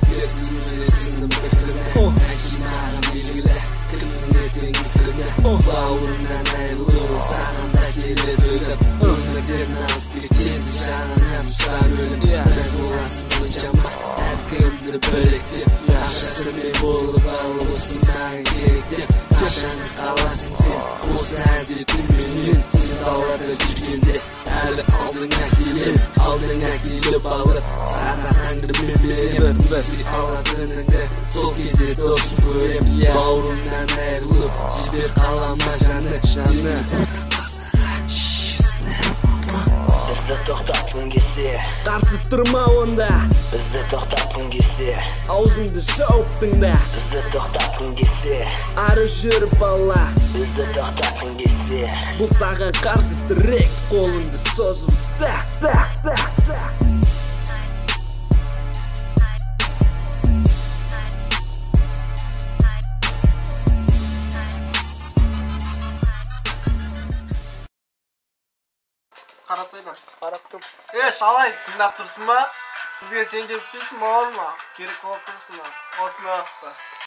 Yaşım mаған белгілі Кімнің ертеңгі күні Бауырыңнан айырылу Саған да келеді өлім Өмірден алып кетеді жаныңнан ұстап өлім Мәз боласың соншама әркімді бөлектеп Ақшасымен болып алғысы маған керек деп Қашанғы қаласың сен осы әдетіңменен Сен тауларда жүргенде әлі алдыңа келем алдыңа келіп алып саған тәңірмен алатыныңды сол кезде дос көрем бауырыңнан айырылып жібер қалама жаны жаны бізді тоқтатқың келсе қарсы тұрма онда бізді тоқтатқың келсе аузыңды жауып тыңда бізді тоқтатқың келсе ары жүр бала бізді тоқтатқың келсе бұл саған қарсы тірек қолыңды созып ұста қаратайдан қарап тұр е шалай тыңдап тұрсың ба бізге сен жетіспейсің бауырым керек болып тұрсың осындай уақытта